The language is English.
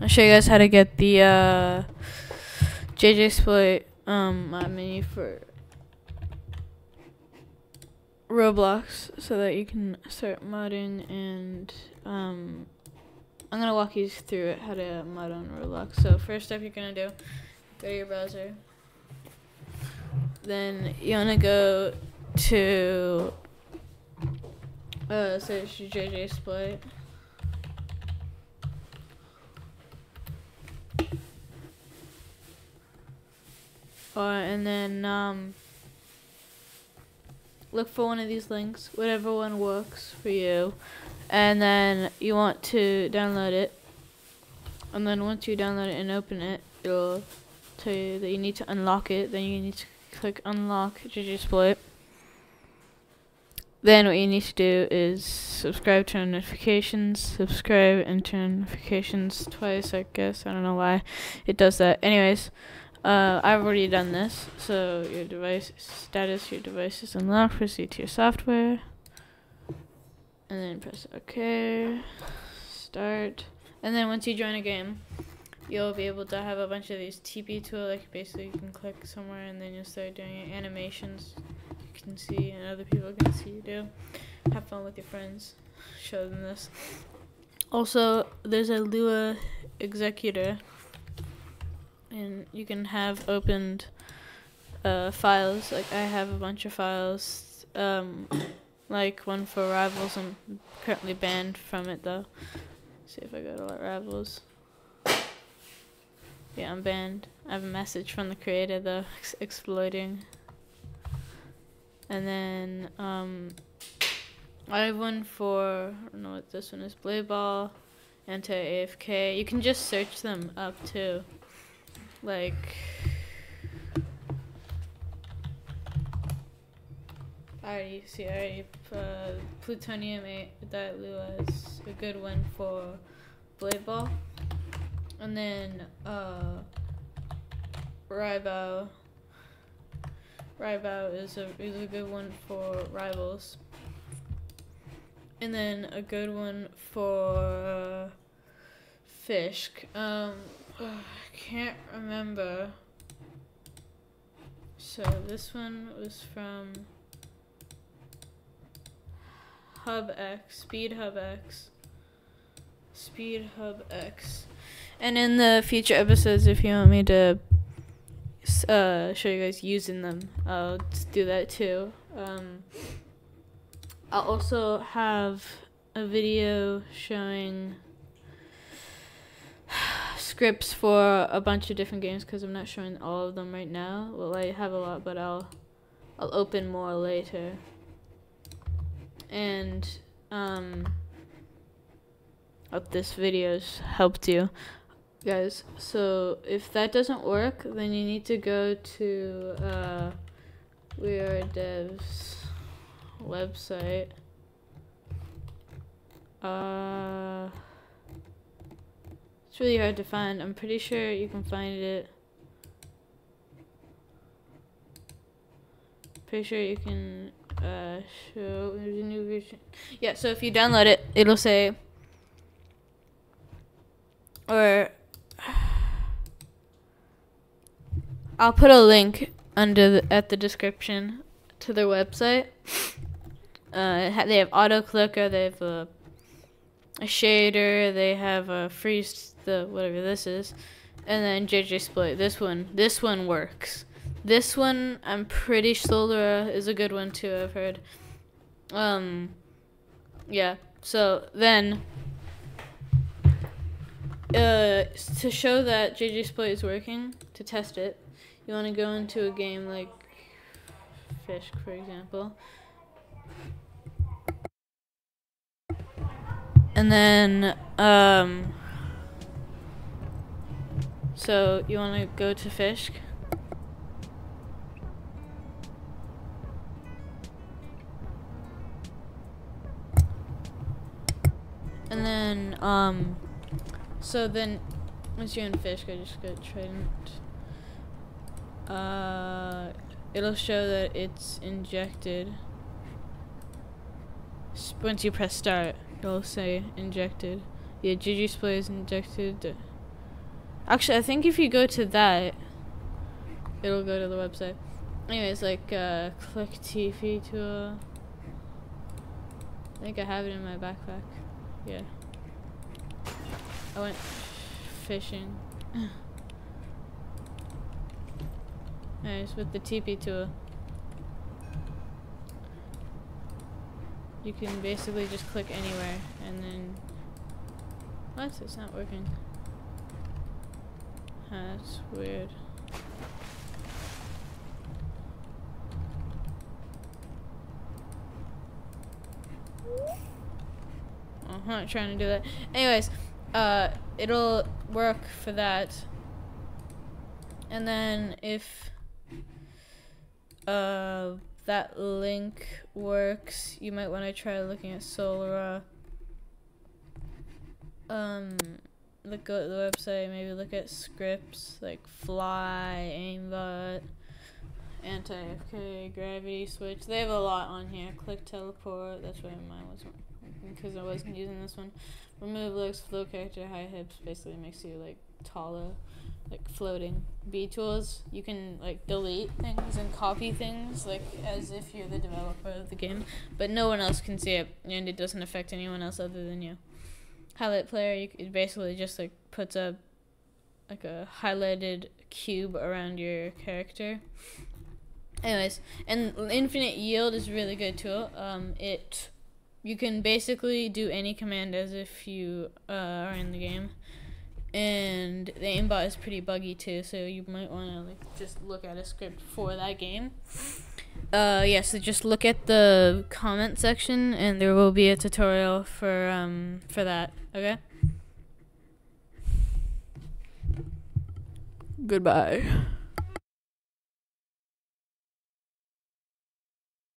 I'll show you guys how to get the uh, JJ Sploit um, menu for Roblox so that you can start modding and um, I'm gonna walk you through how to mod on Roblox. So first step you're gonna do, go to your browser. Then you wanna go to uh, search JJ Sploit. And then um, look for one of these links, whatever one works for you, and then you want to download it. And then once you download it and open it, it'll tell you that you need to unlock it. Then you need to click unlock JJ Sploit. Then what you need to do is subscribe, turn notifications, subscribe and turn notifications twice, I guess. I don't know why it does that. Anyways, uh, I've already done this. So your device status, your device is unlocked. Proceed to your software, and then press OK. Start, and then once you join a game, you'll be able to have a bunch of these TP tools. Like basically, you can click somewhere, and then you'll start doing animations. You can see, and other people can see you do. Have fun with your friends. Show them this. Also, there's a Lua executor and you can have opened uh, files. Like I have a bunch of files, um, like one for Rivals. I'm currently banned from it though. see if I go to let Rivals. Yeah, I'm banned. I have a message from the creator though, ex exploiting. And then um, I have one for I don't know what this one is. Blade Ball, Anti AFK. You can just search them up too like I already see I already uh, plutonium 8 that is a good one for blade ball. And then uh Ribao Ribao is a is a good one for rivals. And then a good one for uh, Fisk um I can't remember. So this one was from Hub X, Speed Hub X, Speed Hub X. And in the future episodes, if you want me to uh, show you guys using them, I'll do that too. Um, I'll also have a video showing scripts for a bunch of different games because I'm not showing all of them right now. Well, I have a lot, but I'll I'll open more later. And um, hope this video's helped you guys. So if that doesn't work, then you need to go to uh, We Are Devs website. Uh. It's really hard to find. I'm pretty sure you can find it. Pretty sure you can uh, show there's a new version. Yeah, so if you download it, it'll say or I'll put a link under the, at the description to their website. Uh, they have auto clicker, they have a, a shader, they have a freeze the whatever this is, and then JJ Sploit. This one, this one works. This one, I'm pretty sure is a good one too. I've heard. Um, yeah. So then, uh, to show that JJ Sploit is working, to test it, you want to go into a game like Fish, for example. And then, um, so you want to go to Fisk? And then, um, so then, once you're in Fisk, I just go Trident. Uh, it'll show that it's injected. Once you press start, it'll say injected. Yeah, JJ Sploit is injected Actually, I think if you go to that, it'll go to the website. Anyways, like, uh, click TP tool. I think I have it in my backpack. Yeah. I went fishing. Anyways, with the TP tool. You can basically just click anywhere and then... What? It's not working. That's weird. I'm not trying to do that. Anyways, uh, it'll work for that. And then if uh, that link works, you might want to try looking at Solara. Um, look go to the website, maybe look at scripts like Fly, Aimbot, Anti-AFK, Gravity Switch. They have a lot on here. Click Teleport, that's why mine was because I wasn't using this one. Remove looks, flow character, high hips, basically makes you like taller, like floating. B tools, you can like delete things and copy things like as if you're the developer of the game, but no one else can see it and it doesn't affect anyone else other than you. Highlight player, you, it basically just like puts a like a highlighted cube around your character. Anyways, and infinite yield is really good too. Um, it you can basically do any command as if you uh, are in the game. And the aimbot is pretty buggy too, so you might want to like just look at a script for that game. Uh, yeah, so just look at the comment section, and there will be a tutorial for um for that. Okay. Goodbye.